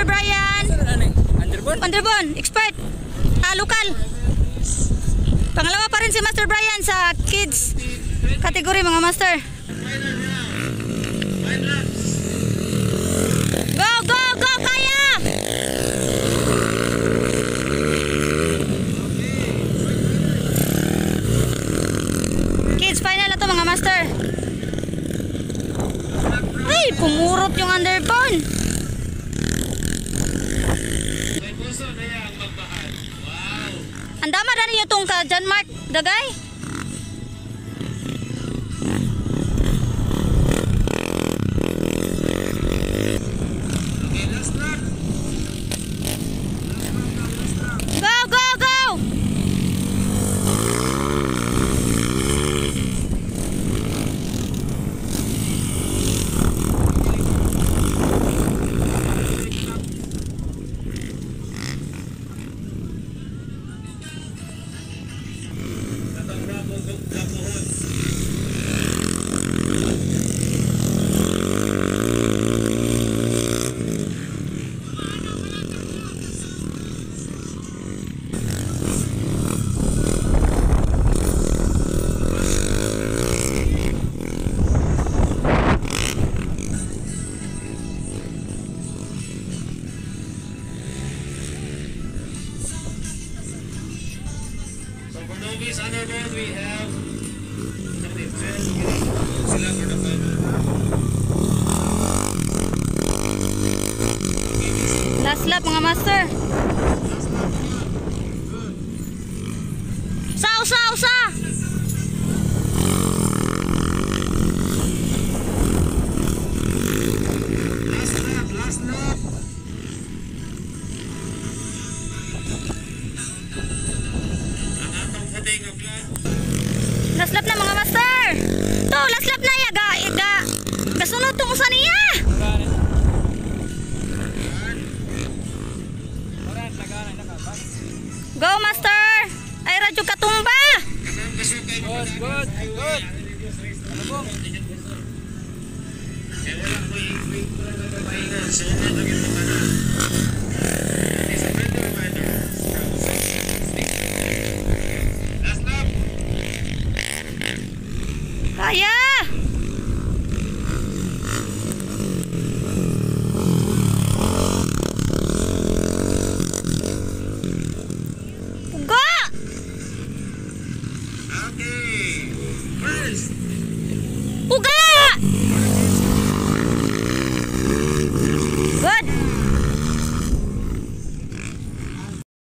Master Brian. Ano? Underbone? Underbon, expert. Ah, lokal. Pangalawa pa rin si Master Brian sa kids category mga master. Go, go, go, kaya! Kids, final na to mga master. Ay, pumurot yung underbone. Ang dama na ninyo ka John Mark Dagay. Novice underboard, we have sila for the final. Last lap mga master. Last lap na mga master. To, last lap na ya. Ga. Gasunod tong usa niya. Go master. Ay radyo katumba. Good, good, good. Ano po? Kaya wala ko yung O gato!